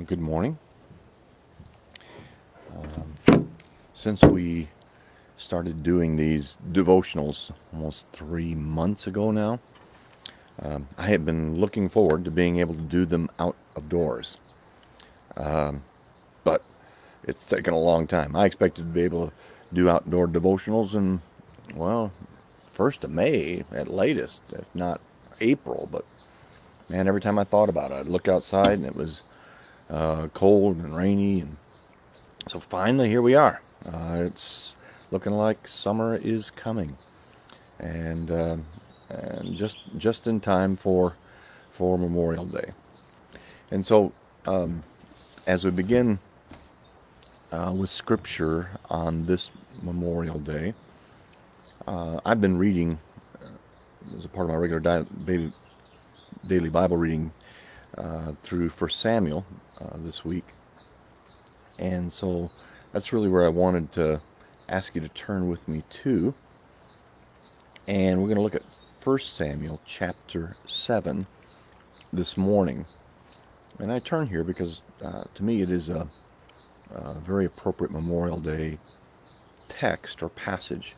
good morning. Um, since we started doing these devotionals almost three months ago now, um, I have been looking forward to being able to do them out of doors. Um, but it's taken a long time. I expected to be able to do outdoor devotionals in, well, first of May at latest, if not April. But man, every time I thought about it, I'd look outside and it was uh, cold and rainy, and so finally here we are. Uh, it's looking like summer is coming, and uh, and just just in time for for Memorial Day. And so um, as we begin uh, with Scripture on this Memorial Day, uh, I've been reading uh, as a part of my regular daily, daily Bible reading uh, through First Samuel uh, this week, and so that's really where I wanted to ask you to turn with me to. And we're going to look at First Samuel chapter seven this morning. And I turn here because uh, to me it is a, a, very appropriate Memorial Day text or passage,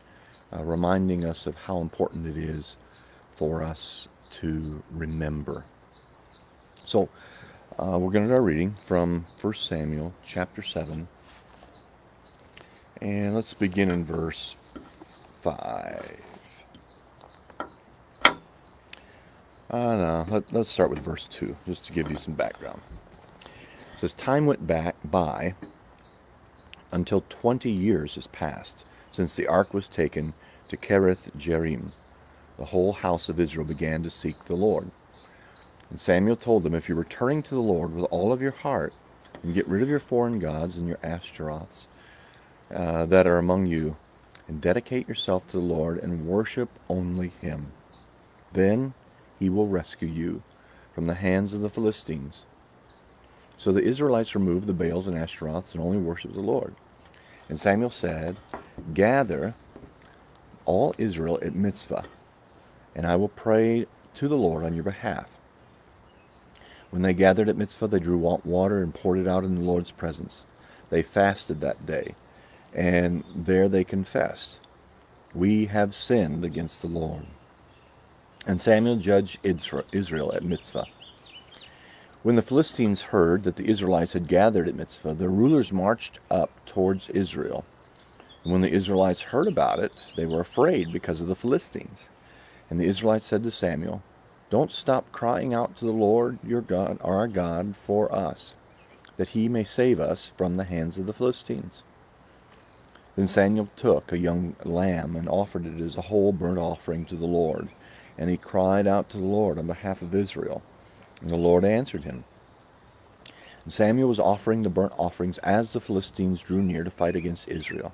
uh, reminding us of how important it is for us to remember. So uh, we're going to start reading from 1 Samuel chapter 7. And let's begin in verse 5. Uh, no, let, us start with verse 2, just to give you some background. It says, Time went back by until 20 years has passed since the ark was taken to Kiriath Jearim. The whole house of Israel began to seek the Lord. And Samuel told them, If you're returning to the Lord with all of your heart, and get rid of your foreign gods and your Ashtaroths uh, that are among you, and dedicate yourself to the Lord and worship only Him, then He will rescue you from the hands of the Philistines. So the Israelites removed the Baals and Ashtaroths and only worshiped the Lord. And Samuel said, Gather all Israel at Mizpah, and I will pray to the Lord on your behalf. When they gathered at Mizpah, they drew water and poured it out in the Lord's presence. They fasted that day, and there they confessed, We have sinned against the Lord. And Samuel judged Israel at Mizpah. When the Philistines heard that the Israelites had gathered at Mizpah, their rulers marched up towards Israel. And when the Israelites heard about it, they were afraid because of the Philistines. And the Israelites said to Samuel, Don't stop crying out to the Lord your God, our God, for us, that he may save us from the hands of the Philistines. Then Samuel took a young lamb and offered it as a whole burnt offering to the Lord. And he cried out to the Lord on behalf of Israel. And the Lord answered him. And Samuel was offering the burnt offerings as the Philistines drew near to fight against Israel.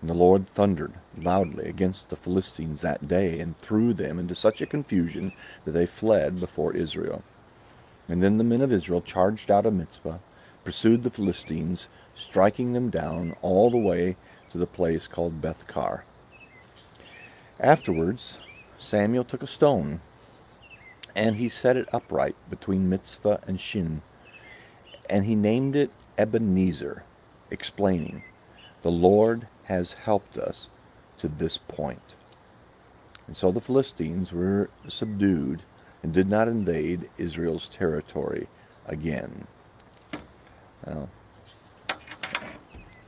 And the Lord thundered loudly against the Philistines that day, and threw them into such a confusion that they fled before Israel. And then the men of Israel charged out of Mizpah, pursued the Philistines, striking them down all the way to the place called Beth-car. Afterwards, Samuel took a stone, and he set it upright between Mizpah and Shen, and he named it Ebenezer, explaining, The Lord has helped us to this point. And so the Philistines were subdued and did not invade Israel's territory again. Now,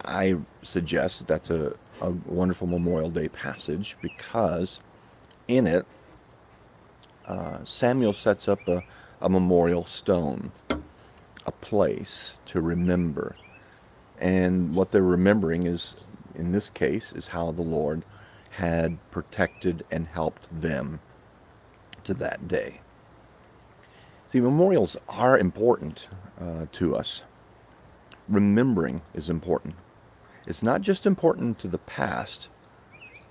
I suggest that that's a, a wonderful Memorial Day passage because in it, uh, Samuel sets up a, a memorial stone, a place to remember. And what they're remembering is in this case, is how the Lord had protected and helped them to that day. See, memorials are important uh, to us. Remembering is important. It's not just important to the past,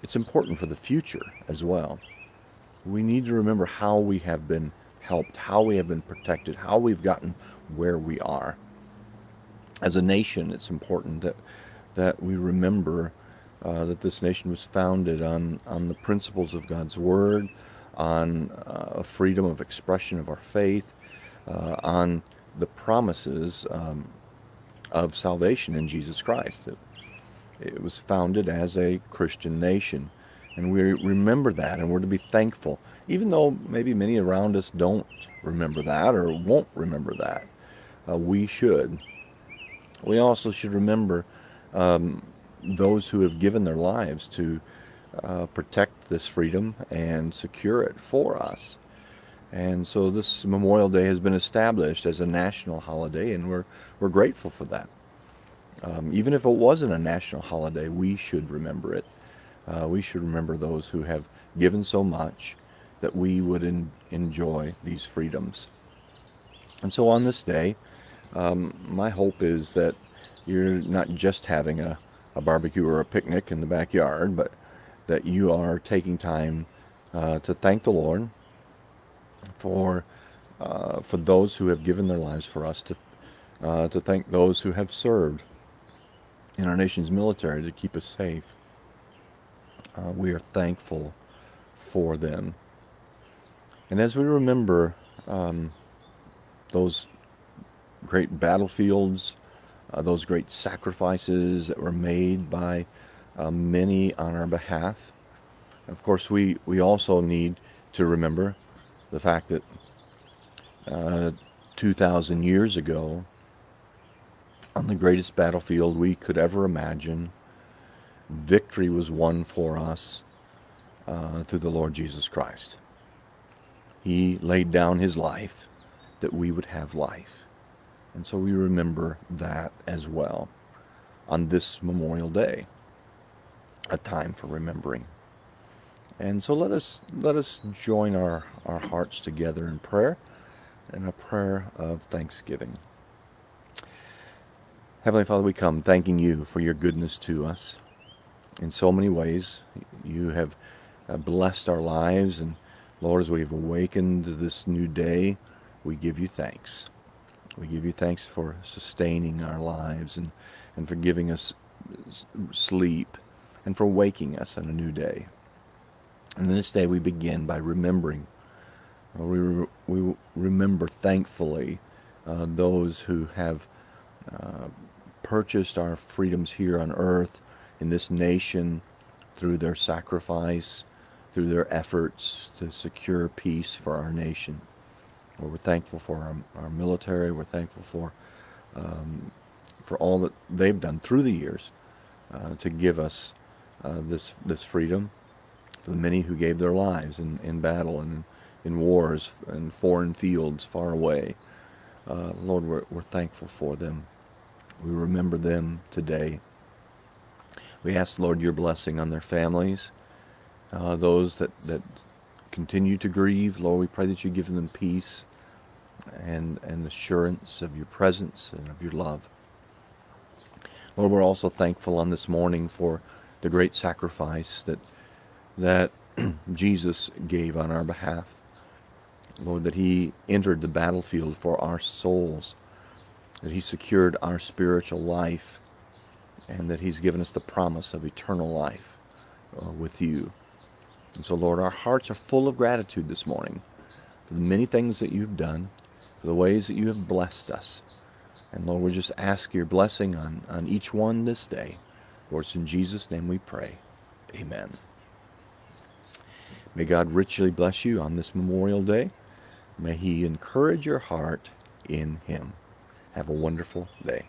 it's important for the future as well. We need to remember how we have been helped, how we have been protected, how we've gotten where we are. As a nation, it's important that that we remember uh, that this nation was founded on, on the principles of God's Word, on uh, freedom of expression of our faith, uh, on the promises um, of salvation in Jesus Christ. It, it was founded as a Christian nation. And we remember that, and we're to be thankful, even though maybe many around us don't remember that or won't remember that. Uh, we should. We also should remember um, those who have given their lives to uh, protect this freedom and secure it for us. And so this Memorial Day has been established as a national holiday, and we're, we're grateful for that. Um, even if it wasn't a national holiday, we should remember it. Uh, we should remember those who have given so much that we would enjoy these freedoms. And so on this day, um, my hope is that you're not just having a, a barbecue or a picnic in the backyard, but that you are taking time uh, to thank the Lord for uh, for those who have given their lives for us, to uh, to thank those who have served in our nation's military to keep us safe. Uh, we are thankful for them. And as we remember um, those great battlefields, uh, those great sacrifices that were made by uh, many on our behalf, of course, we, we also need to remember the fact that uh, 2,000 years ago, on the greatest battlefield we could ever imagine, victory was won for us uh, through the Lord Jesus Christ. He laid down his life that we would have life. And so we remember that as well on this Memorial Day, a time for remembering. And so let us let us join our, our hearts together in prayer and a prayer of thanksgiving. Heavenly Father, we come thanking you for your goodness to us in so many ways. You have uh, blessed our lives, and Lord, as we have awakened this new day, we give you thanks. We give you thanks for sustaining our lives and, and for giving us sleep and for waking us on a new day. And this day we begin by remembering. We, re- we remember thankfully uh, those who have uh, purchased our freedoms here on earth in this nation through their sacrifice, through their efforts to secure peace for our nation. We're thankful for our, our military. We're thankful for um, for all that they've done through the years uh, to give us uh, this this freedom. For the many who gave their lives in, in battle and in wars and foreign fields far away, uh, Lord, we're, we're thankful for them. We remember them today. We ask, Lord, your blessing on their families, uh, those that, that continue to grieve. Lord, we pray that you give them peace and, and assurance of your presence and of your love. Lord, we're also thankful on this morning for the great sacrifice that that Jesus gave on our behalf. Lord, that he entered the battlefield for our souls, that he secured our spiritual life, and that he's given us the promise of eternal life uh, with you. And so, Lord, our hearts are full of gratitude this morning for the many things that you've done, for the ways that you have blessed us. And Lord, we just ask your blessing on, on each one this day. Lord, it's in Jesus' name we pray. Amen. May God richly bless you on this Memorial Day. May He encourage your heart in Him. Have a wonderful day.